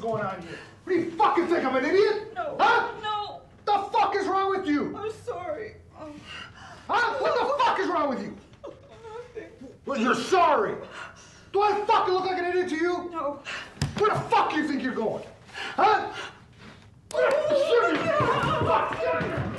going on here? What do you fucking think? I'm an idiot? No. Huh? No. The fuck is wrong with you? I'm sorry. Huh? What the fuck is wrong with you? Nothing. Well, you're sorry. Do I fucking look like an idiot to you? No. Where the fuck do you think you're going? Huh? Where the fuck?